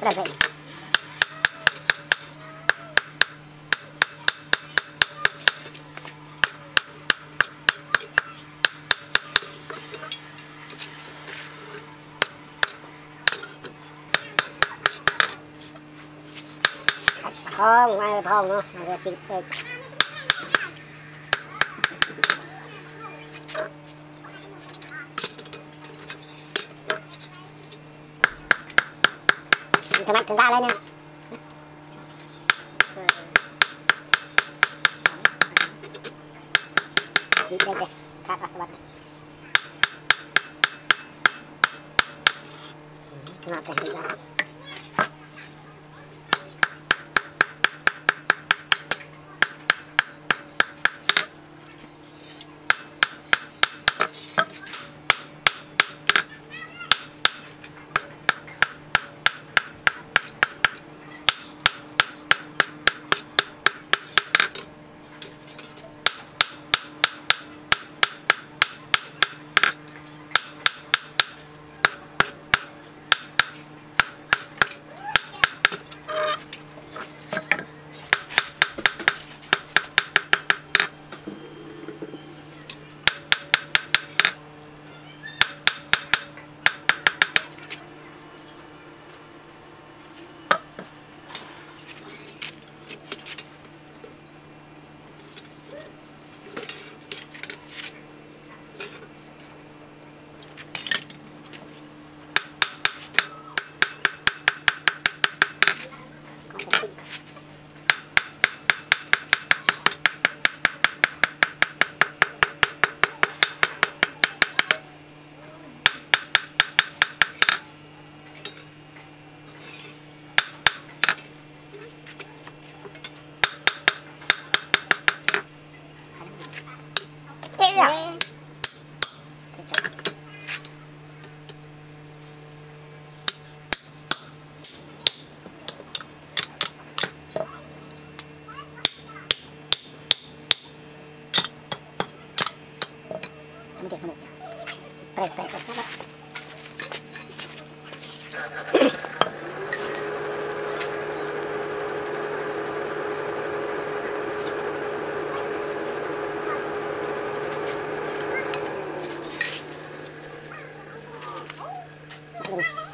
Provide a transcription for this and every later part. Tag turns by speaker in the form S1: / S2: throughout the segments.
S1: Sudah pwede. Không, ai không nữa, rồi mặt ơi. Ra lên nha. Đây kìa, cắt vào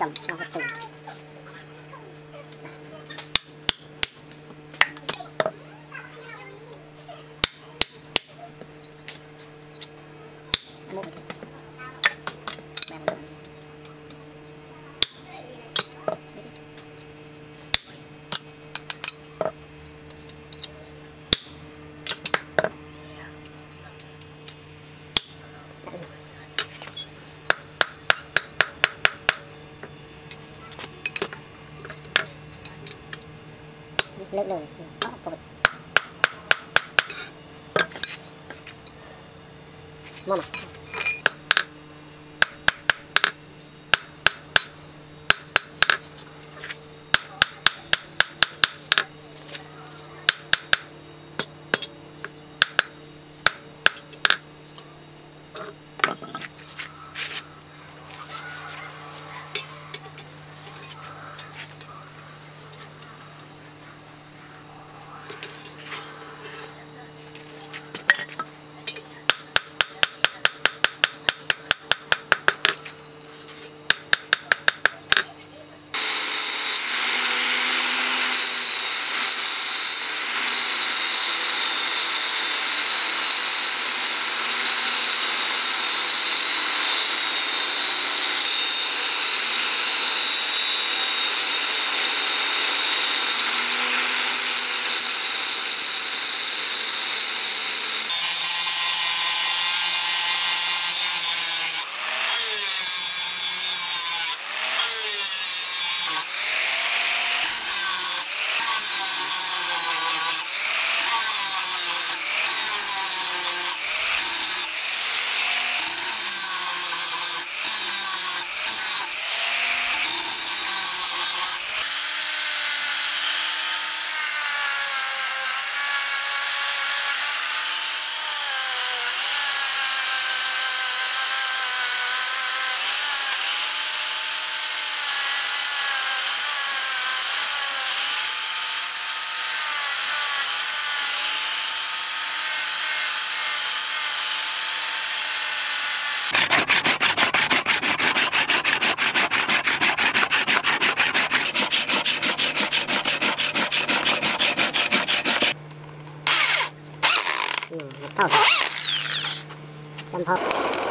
S1: welcome. เลือดเลยกดมามา 泡上了嘶干